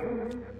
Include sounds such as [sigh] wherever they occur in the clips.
Thank you.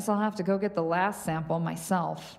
Guess I'll have to go get the last sample myself.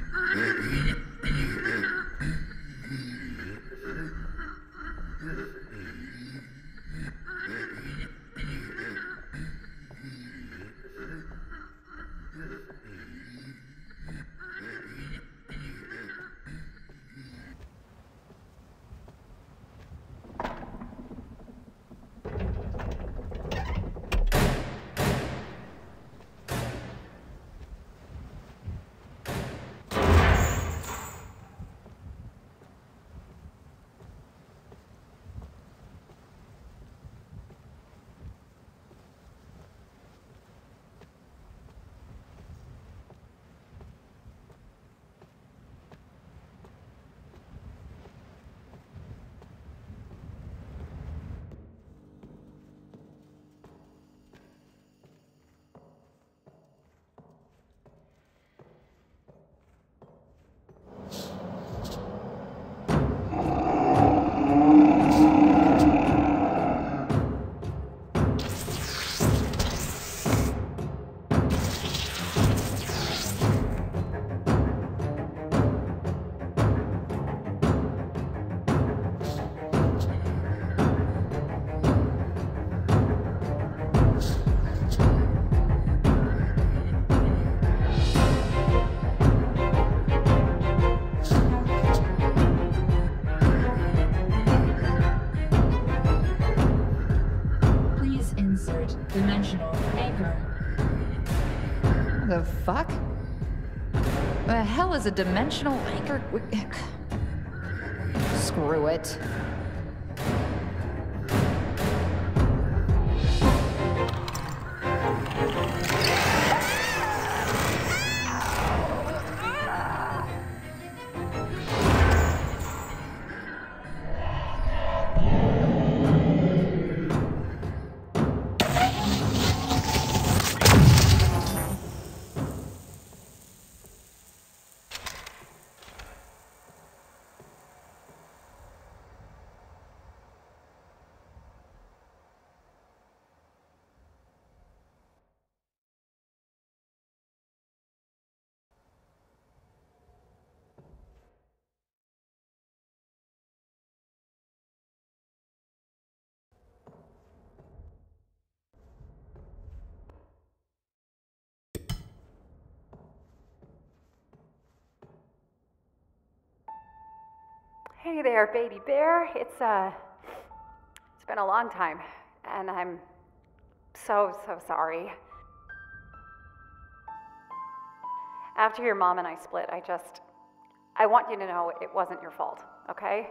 a dimensional anchor? Screw it. Hey there, baby bear. It's uh it's been a long time and I'm so so sorry. After your mom and I split, I just I want you to know it wasn't your fault, okay?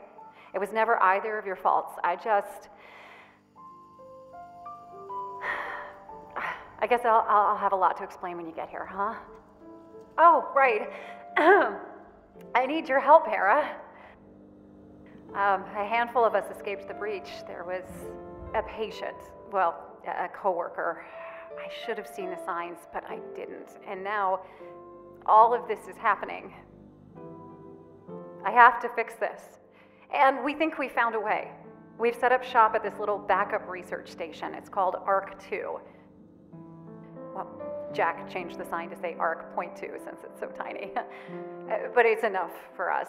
It was never either of your faults. I just I guess I'll, I'll have a lot to explain when you get here, huh? Oh, right. [clears throat] I need your help, Hera. Um, a handful of us escaped the breach. There was a patient, well, a coworker. I should have seen the signs, but I didn't. And now all of this is happening. I have to fix this. And we think we found a way. We've set up shop at this little backup research station. It's called ARC 2. Well, Jack changed the sign to say ARC Point 2 since it's so tiny. [laughs] but it's enough for us.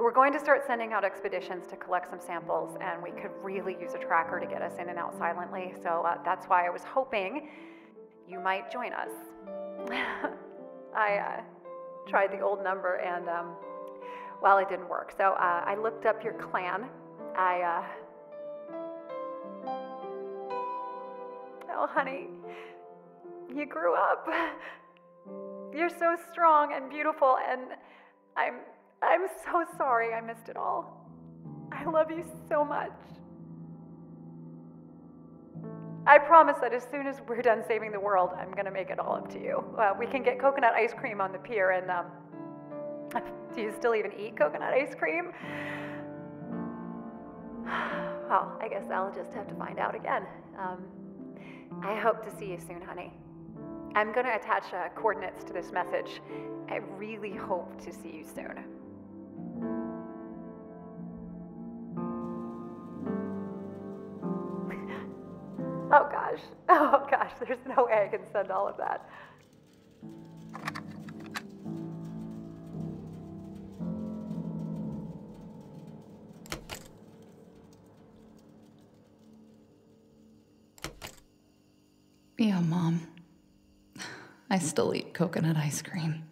We're going to start sending out expeditions to collect some samples, and we could really use a tracker to get us in and out silently. So uh, that's why I was hoping you might join us. [laughs] I uh, tried the old number, and um, well, it didn't work. So uh, I looked up your clan. I, uh... oh, honey, you grew up. [laughs] You're so strong and beautiful, and I'm, I'm so sorry I missed it all. I love you so much. I promise that as soon as we're done saving the world, I'm gonna make it all up to you. Uh, we can get coconut ice cream on the pier, and um, [laughs] do you still even eat coconut ice cream? [sighs] Well, I guess I'll just have to find out again. Um, I hope to see you soon, honey. I'm going to attach uh, coordinates to this message. I really hope to see you soon. Gosh, [laughs] oh gosh, there's no way I can send all of that. Yeah, Mom. [sighs] I still eat coconut ice cream.